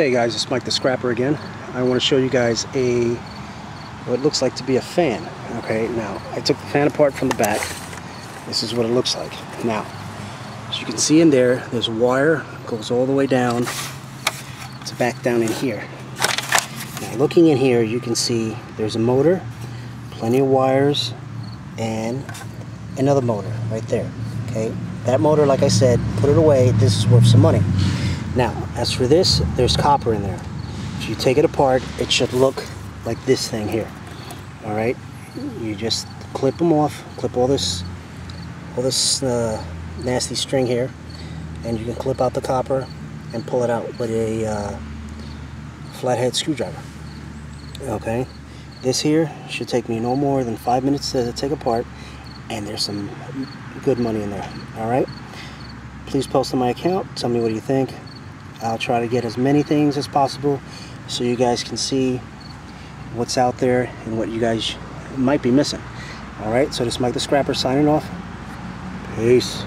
Hey guys, it's Mike the Scrapper again. I want to show you guys a what it looks like to be a fan. Okay, now I took the fan apart from the back. This is what it looks like. Now, as you can see in there, there's wire goes all the way down to back down in here. Now looking in here, you can see there's a motor, plenty of wires, and another motor right there. Okay, that motor, like I said, put it away. This is worth some money. Now, as for this, there's copper in there. If you take it apart, it should look like this thing here. All right, you just clip them off, clip all this, all this uh, nasty string here, and you can clip out the copper and pull it out with a uh, flathead screwdriver. Okay, this here should take me no more than five minutes to take apart, and there's some good money in there. All right, please post on my account. Tell me what you think. I'll try to get as many things as possible so you guys can see what's out there and what you guys might be missing. Alright, so this is Mike the Scrapper signing off. Peace.